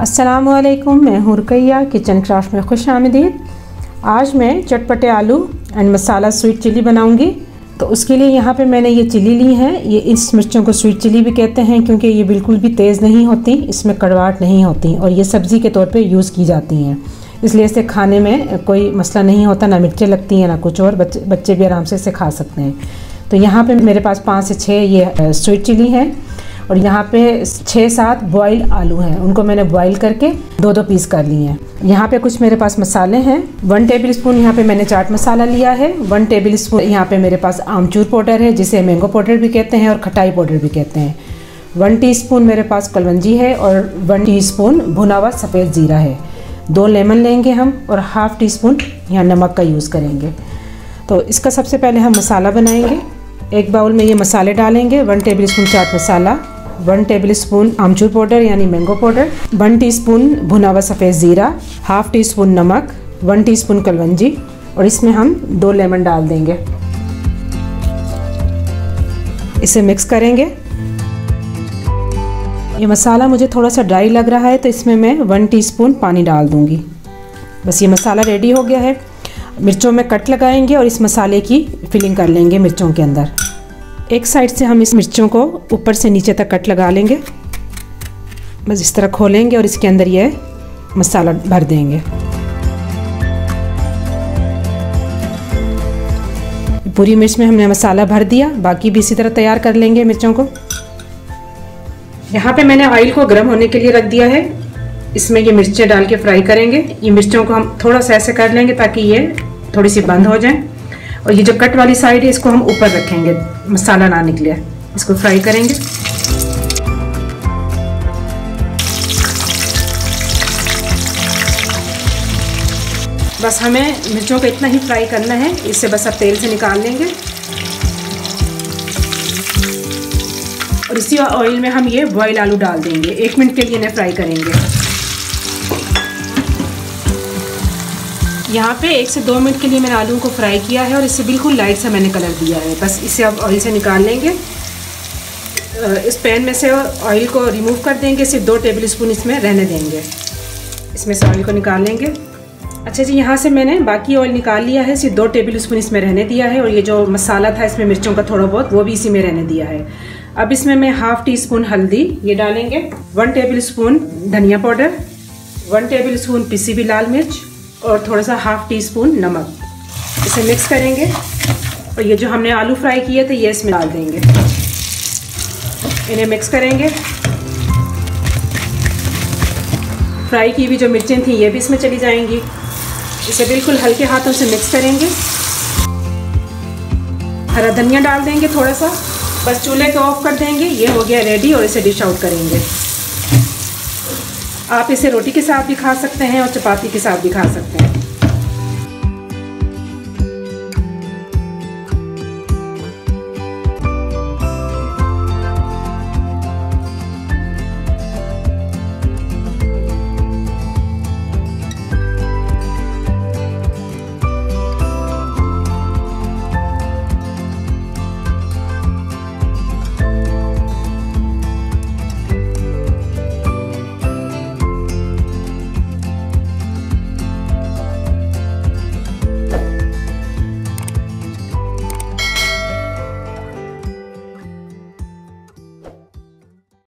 असलकुम मैं हूँ रुकैया किचन क्राफ्ट में खुश आमदीद। आज मैं चटपटे आलू एंड मसाला स्वीट चिली बनाऊँगी। तो उसके लिए यहाँ पे मैंने ये चिली ली है। ये इस मिर्चों को स्वीट चिली भी कहते हैं, क्योंकि ये बिल्कुल भी तेज़ नहीं होती, इसमें कड़वाहट नहीं होती और ये सब्ज़ी के तौर पे यूज़ की जाती हैं। इसलिए इसे खाने में कोई मसला नहीं होता, ना मिर्चें लगती हैं, ना कुछ और, बच्चे बच्चे भी आराम से इसे खा सकते हैं। तो यहाँ पे मेरे पास पाँच से छः ये स्वीट चिली हैं। और यहाँ पे छः सात बॉयल आलू हैं। उनको मैंने बॉयल करके दो दो पीस कर लिए हैं। यहाँ पे कुछ मेरे पास मसाले हैं। वन टेबल स्पून यहाँ पे मैंने चाट मसाला लिया है। वन टेबल स्पून यहाँ पे मेरे पास आमचूर पाउडर है, जिसे मैंगो पाउडर भी कहते हैं और खटाई पाउडर भी कहते हैं। वन टीस्पून मेरे पास कलवंजी है और वन टीस्पून भुना हुआ सफ़ेद ज़ीरा है। दो लेमन लेंगे हम और हाफ़ टी स्पून यहाँ नमक का यूज़ करेंगे। तो इसका सबसे पहले हम मसाला बनाएँगे। एक बाउल में ये मसाले डालेंगे। One tablespoon chaat masala. One tablespoon amchur powder यानी मैंगो पाउडर वन टीस्पून भुना हुआ सफ़ेद ज़ीरा हाफ़ टी स्पून नमक वन टीस्पून कलवंजी और इसमें हम दो लेमन डाल देंगे इसे मिक्स करेंगे ये मसाला मुझे थोड़ा सा ड्राई लग रहा है तो इसमें मैं वन टीस्पून पानी डाल दूँगी बस ये मसाला रेडी हो गया है मिर्चों में कट लगाएँगे और इस मसाले की फिलिंग कर लेंगे मिर्चों के अंदर एक साइड से हम इस मिर्चों को ऊपर से नीचे तक कट लगा लेंगे। बस इस तरह खोलेंगे और इसके अंदर ये मसाला भर देंगे। पूरी मिर्च में हमने मसाला भर दिया, बाकी भी इसी तरह तैयार कर लेंगे मिर्चों को। यहाँ पे मैंने ऑयल को गर्म होने के लिए रख दिया है। इसमें ये मिर्चें डाल के फ्राई करेंगे। ये मिर्चों को हम थोड़ा सा ऐसे कर लेंगे ताकि ये थोड़ी सी बंद हो जाए। और ये जो कट वाली साइड है, इसको हम ऊपर रखेंगे मसाला ना निकले इसको फ्राई करेंगे। बस हमें मिर्चों को इतना ही फ्राई करना है इससे बस अब तेल से निकाल लेंगे। और इसी ऑयल में हम ये बॉयल आलू डाल देंगे। एक मिनट के लिए इन्हें फ्राई करेंगे। यहाँ पे एक से दो मिनट के लिए मैंने आलू को फ्राई किया है और इससे बिल्कुल लाइट सा मैंने कलर दिया है। बस इसे अब ऑयल से निकाल लेंगे। इस पैन में से ऑयल को रिमूव कर देंगे। सिर्फ़ दो टेबल स्पून इसमें रहने देंगे। इसमें से ऑयल को निकाल लेंगे। अच्छा जी, यहाँ से मैंने बाकी ऑयल निकाल लिया है। सिर्फ़ दो टेबल स्पून इसमें रहने दिया है और ये जो मसाला था, इसमें मिर्चों का थोड़ा बहुत, वो भी इसी में रहने दिया है। अब इसमें मैं हाफ़ टी स्पून हल्दी, ये डालेंगे। वन टेबल स्पून धनिया पाउडर वन टेबल स्पून पिसी हुई लाल मिर्च और थोड़ा सा हाफ़ टी स्पून नमक। इसे मिक्स करेंगे। और ये जो हमने आलू फ्राई किए थे, ये इसमें डाल देंगे। इन्हें मिक्स करेंगे। फ्राई की भी जो मिर्चें थी, ये भी इसमें चली जाएँगी। इसे बिल्कुल हल्के हाथों से मिक्स करेंगे। हरा धनिया डाल देंगे थोड़ा सा। बस चूल्हे को ऑफ़ कर देंगे। ये हो गया रेडी और इसे डिश आउट करेंगे। आप इसे रोटी के साथ भी खा सकते हैं और चपाती के साथ भी खा सकते हैं।